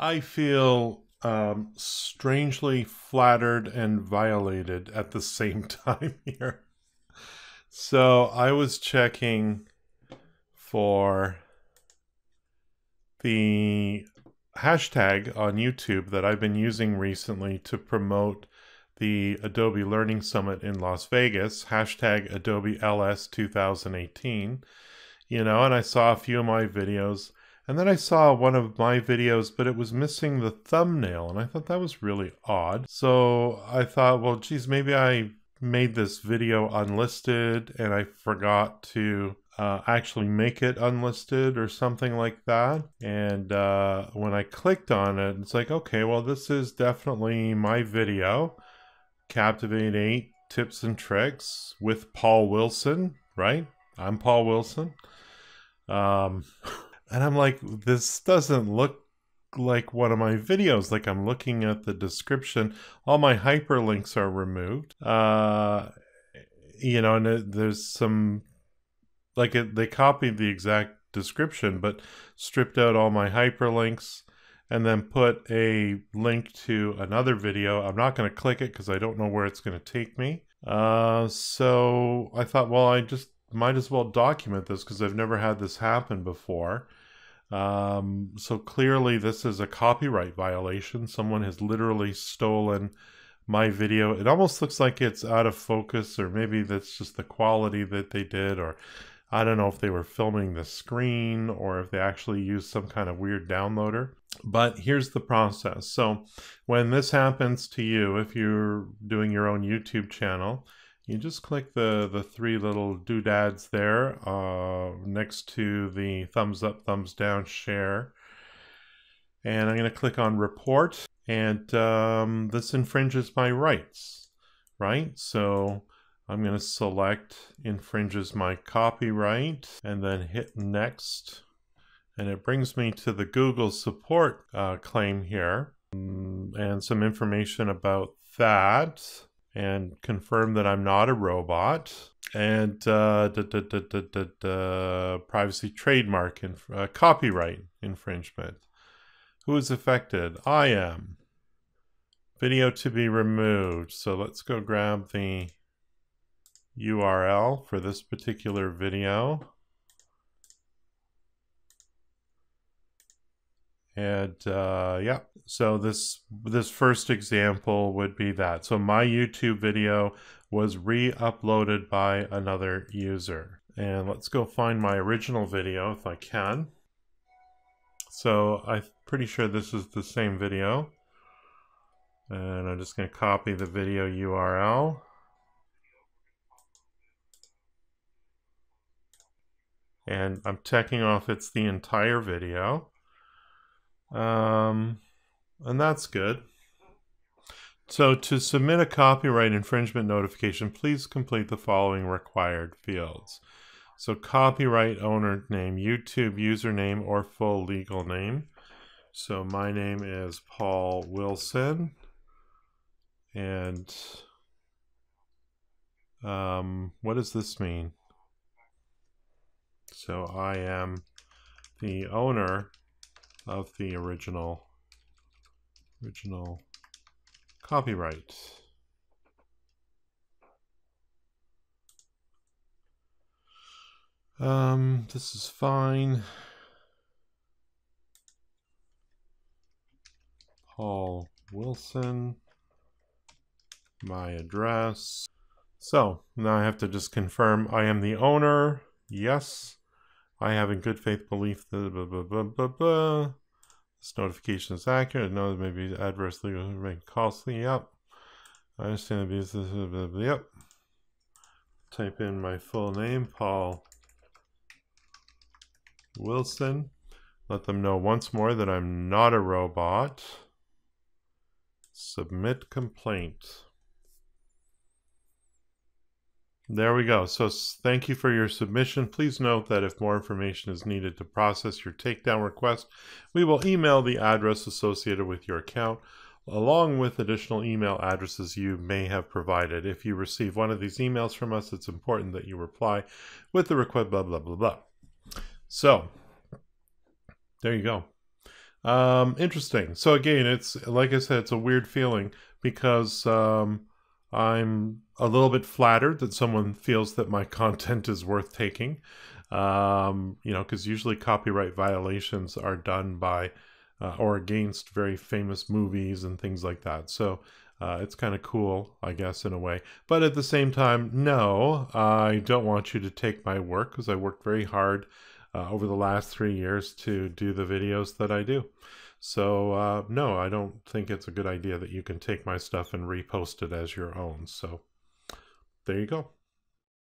I feel um, strangely flattered and violated at the same time here. So I was checking for the hashtag on YouTube that I've been using recently to promote the Adobe Learning Summit in Las Vegas, hashtag Adobe LS 2018. You know, and I saw a few of my videos and then I saw one of my videos, but it was missing the thumbnail, and I thought that was really odd. So I thought, well, geez, maybe I made this video unlisted and I forgot to uh, actually make it unlisted or something like that. And uh, when I clicked on it, it's like, okay, well, this is definitely my video, Captivate 8 Tips and Tricks with Paul Wilson, right? I'm Paul Wilson. Um, And I'm like, this doesn't look like one of my videos. Like I'm looking at the description, all my hyperlinks are removed. Uh, you know, and it, there's some, like it, they copied the exact description, but stripped out all my hyperlinks and then put a link to another video. I'm not going to click it because I don't know where it's going to take me. Uh, so I thought, well, I just might as well document this because I've never had this happen before. Um, so clearly, this is a copyright violation. Someone has literally stolen my video. It almost looks like it's out of focus, or maybe that's just the quality that they did, or I don't know if they were filming the screen or if they actually used some kind of weird downloader. But here's the process. So, when this happens to you, if you're doing your own YouTube channel, you just click the, the three little doodads there uh, next to the thumbs up, thumbs down, share. And I'm going to click on report. And um, this infringes my rights, right? So I'm going to select infringes my copyright and then hit next. And it brings me to the Google support uh, claim here and some information about that and confirm that I'm not a robot and uh, da, da, da, privacy trademark and uh, copyright infringement. Who is affected? I am. Video to be removed. So let's go grab the URL for this particular video. And uh, yeah, so this this first example would be that. So my YouTube video was re-uploaded by another user. And let's go find my original video if I can. So I'm pretty sure this is the same video. And I'm just going to copy the video URL. And I'm checking off it's the entire video. Um, and that's good. So to submit a copyright infringement notification, please complete the following required fields. So copyright owner name, YouTube username or full legal name. So my name is Paul Wilson. And um, what does this mean? So I am the owner of the original original copyright. Um, this is fine. Paul Wilson, my address. So now I have to just confirm I am the owner. Yes. I have in good faith belief that blah, blah, blah, blah, blah. This notification is accurate. No, it may be adversely make costly. Yep. I understand. Blah, blah, yep. Type in my full name, Paul Wilson. Let them know once more that I'm not a robot. Submit complaint. There we go. So thank you for your submission. Please note that if more information is needed to process your takedown request, we will email the address associated with your account along with additional email addresses you may have provided. If you receive one of these emails from us, it's important that you reply with the request blah, blah, blah, blah. So there you go. Um, interesting. So again, it's like I said, it's a weird feeling because um, I'm a little bit flattered that someone feels that my content is worth taking. Um, you know, because usually copyright violations are done by uh, or against very famous movies and things like that. So uh, it's kind of cool, I guess, in a way. But at the same time, no, I don't want you to take my work because I worked very hard uh, over the last three years to do the videos that I do. So, uh, no, I don't think it's a good idea that you can take my stuff and repost it as your own. So, there you go.